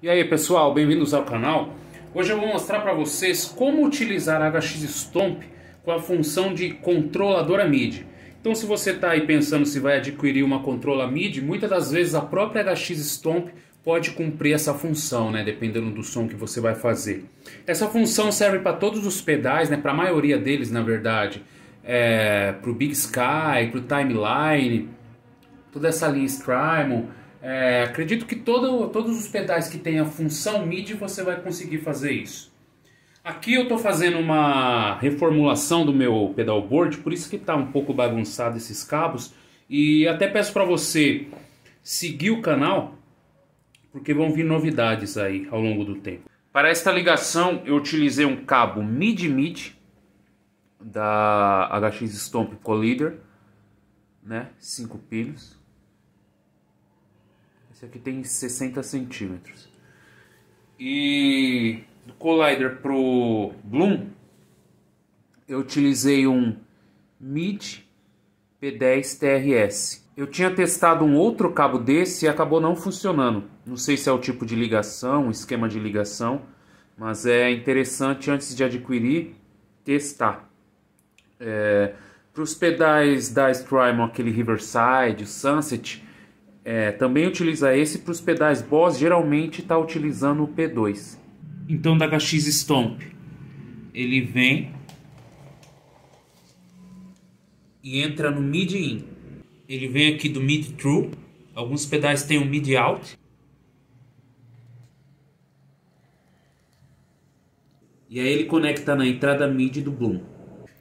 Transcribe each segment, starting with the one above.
E aí pessoal, bem-vindos ao canal. Hoje eu vou mostrar para vocês como utilizar a HX Stomp com a função de controladora MIDI. Então se você está aí pensando se vai adquirir uma controla MIDI, muitas das vezes a própria HX Stomp pode cumprir essa função, né, dependendo do som que você vai fazer. Essa função serve para todos os pedais, né, para a maioria deles na verdade, é, para o Big Sky, para o Timeline, toda essa linha Strymon, é, acredito que todo, todos os pedais que tenham função MIDI você vai conseguir fazer isso. Aqui eu estou fazendo uma reformulação do meu pedalboard, por isso que está um pouco bagunçado esses cabos. E até peço para você seguir o canal, porque vão vir novidades aí ao longo do tempo. Para esta ligação eu utilizei um cabo MIDI-MIDI da HX Stomp Collider, né, 5 pilhas. Esse aqui tem 60 centímetros. E do Collider pro Bloom, eu utilizei um MID P10 TRS. Eu tinha testado um outro cabo desse e acabou não funcionando. Não sei se é o tipo de ligação, esquema de ligação, mas é interessante antes de adquirir testar. É, Para os pedais da Strymon, aquele Riverside, Sunset, é, também utiliza esse para os pedais Boss, geralmente está utilizando o P2. Então da HX Stomp, ele vem e entra no mid in. Ele vem aqui do mid true. Alguns pedais têm um mid out. E aí ele conecta na entrada mid do Bloom.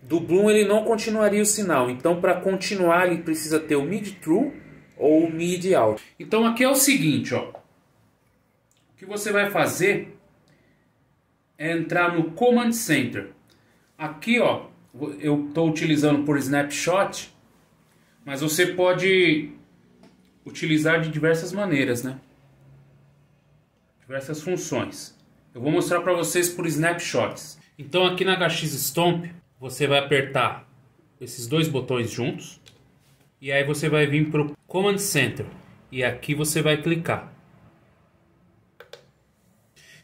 Do Bloom ele não continuaria o sinal, então para continuar ele precisa ter o mid true ou mid out. Então aqui é o seguinte, ó. O que você vai fazer é entrar no Command Center. Aqui, ó, eu estou utilizando por snapshot, mas você pode utilizar de diversas maneiras, né? Diversas funções. Eu vou mostrar para vocês por snapshots. Então aqui na HX Stomp, você vai apertar esses dois botões juntos e aí você vai vir para o Command Center e aqui você vai clicar.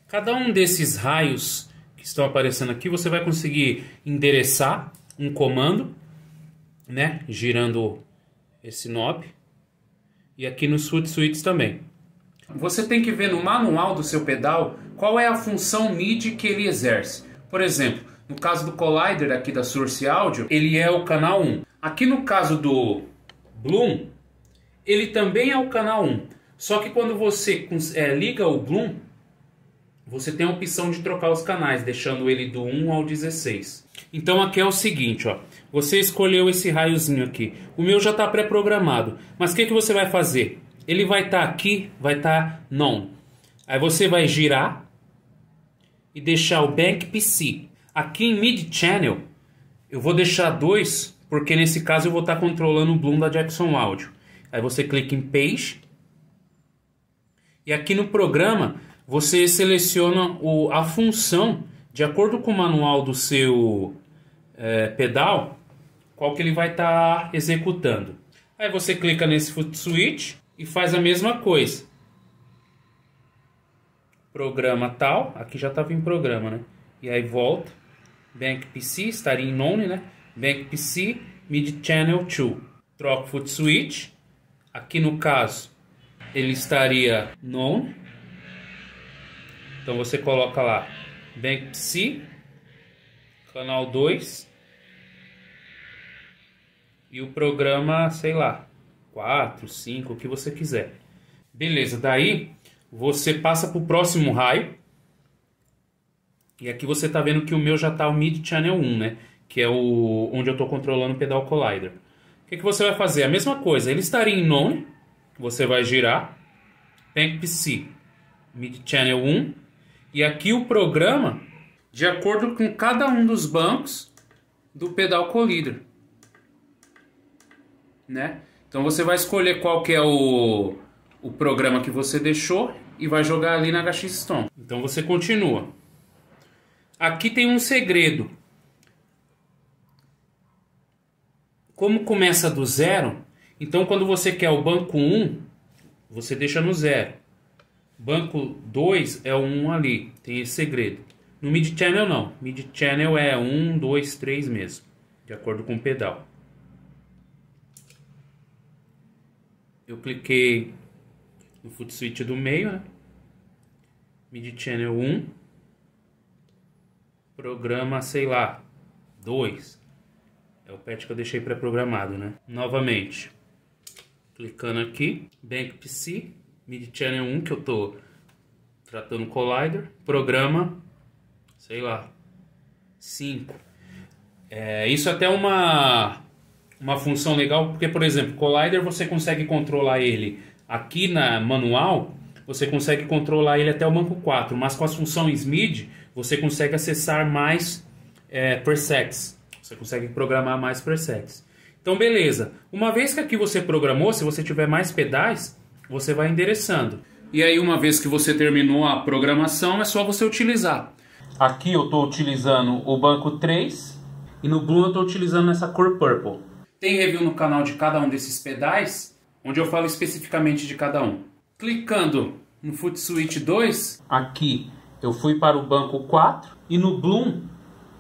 Cada um desses raios que estão aparecendo aqui você vai conseguir endereçar um comando, né, girando esse knob e aqui no Switch Switch também. Você tem que ver no manual do seu pedal qual é a função MIDI que ele exerce. Por exemplo, no caso do Collider aqui da Source Audio, ele é o canal 1. Aqui no caso do Bloom, ele também é o canal 1. Só que quando você é, liga o Bloom, você tem a opção de trocar os canais, deixando ele do 1 ao 16. Então aqui é o seguinte, ó. Você escolheu esse raiozinho aqui. O meu já está pré-programado. Mas o que, que você vai fazer? Ele vai estar tá aqui, vai estar tá. Aí você vai girar e deixar o Bank PC. Aqui em Mid Channel, eu vou deixar dois porque nesse caso eu vou estar controlando o Bloom da Jackson Audio. Aí você clica em Page e aqui no programa você seleciona o, a função de acordo com o manual do seu é, pedal, qual que ele vai estar executando. Aí você clica nesse foot switch e faz a mesma coisa. Programa tal, aqui já estava em programa, né? E aí volta, Bank PC, estaria em none, né? Back PC, Mid Channel 2. Troco foot switch. Aqui no caso, ele estaria non. Então você coloca lá Bank PC, canal 2 e o programa, sei lá, 4, 5, o que você quiser. Beleza, daí você passa para o próximo raio. E aqui você está vendo que o meu já está o Mid Channel 1, né? Que é o onde eu estou controlando o pedal collider. O que, que você vai fazer? A mesma coisa, ele estaria em none, você vai girar, Bank PC, Mid Channel 1, e aqui o programa de acordo com cada um dos bancos do pedal collider. Né? Então você vai escolher qual que é o, o programa que você deixou e vai jogar ali na HX Stone. Então você continua. Aqui tem um segredo. Como começa do zero, então quando você quer o banco 1, você deixa no zero. Banco 2 é o 1 ali, tem esse segredo. No mid channel não, mid channel é 1, 2, 3 mesmo, de acordo com o pedal. Eu cliquei no foot switch do meio, né? Mid channel 1, programa, sei lá, 2. É o patch que eu deixei pré-programado, né? Novamente, clicando aqui, Bank PC, Mid Channel 1 que eu tô tratando Collider, programa, sei lá, 5. É, isso é até uma uma função legal, porque por exemplo, Collider você consegue controlar ele aqui na manual, você consegue controlar ele até o banco 4, mas com as funções MIDI você consegue acessar mais é, presets. Você consegue programar mais presets. Então, beleza. Uma vez que aqui você programou, se você tiver mais pedais, você vai endereçando. E aí, uma vez que você terminou a programação, é só você utilizar. Aqui eu estou utilizando o banco 3 e no Blue eu estou utilizando essa cor Purple. Tem review no canal de cada um desses pedais, onde eu falo especificamente de cada um. Clicando no Foot Switch 2, aqui eu fui para o banco 4 e no Bloom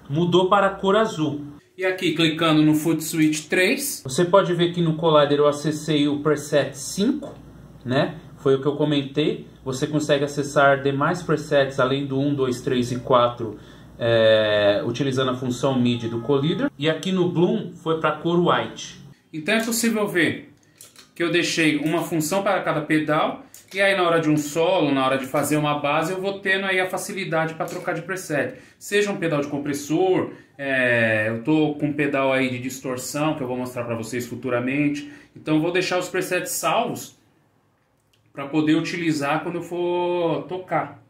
mudou para a cor azul. E aqui clicando no Foot Switch 3, você pode ver que no Collider eu acessei o preset 5, né? Foi o que eu comentei. Você consegue acessar demais presets além do 1, 2, 3 e 4 é, utilizando a função MIDI do Collider. E aqui no Bloom foi para a cor White. Então é possível ver que eu deixei uma função para cada pedal e aí na hora de um solo, na hora de fazer uma base, eu vou tendo aí a facilidade para trocar de preset. Seja um pedal de compressor, é, eu tô com um pedal aí de distorção que eu vou mostrar para vocês futuramente. Então vou deixar os presets salvos para poder utilizar quando eu for tocar.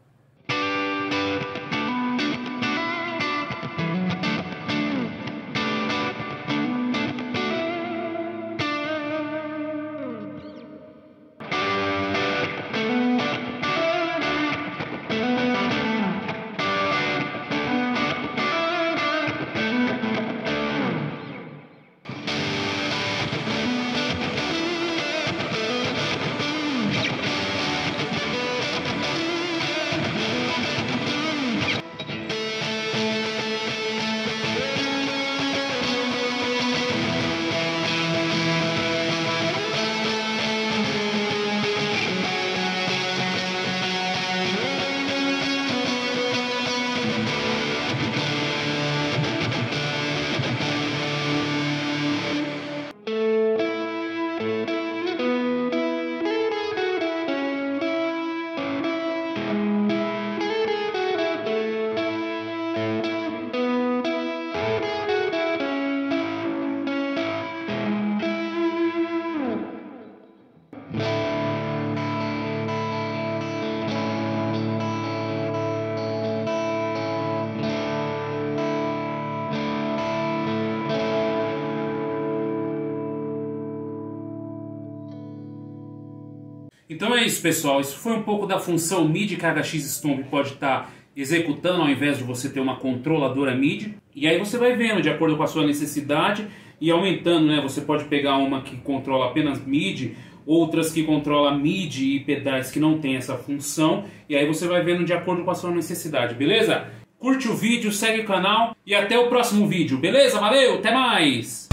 Então é isso, pessoal. Isso foi um pouco da função MIDI que a HX Stomp pode estar tá executando ao invés de você ter uma controladora MIDI. E aí você vai vendo de acordo com a sua necessidade e aumentando, né? Você pode pegar uma que controla apenas MIDI, outras que controla MIDI e pedais que não tem essa função. E aí você vai vendo de acordo com a sua necessidade, beleza? Curte o vídeo, segue o canal e até o próximo vídeo, beleza? Valeu, até mais!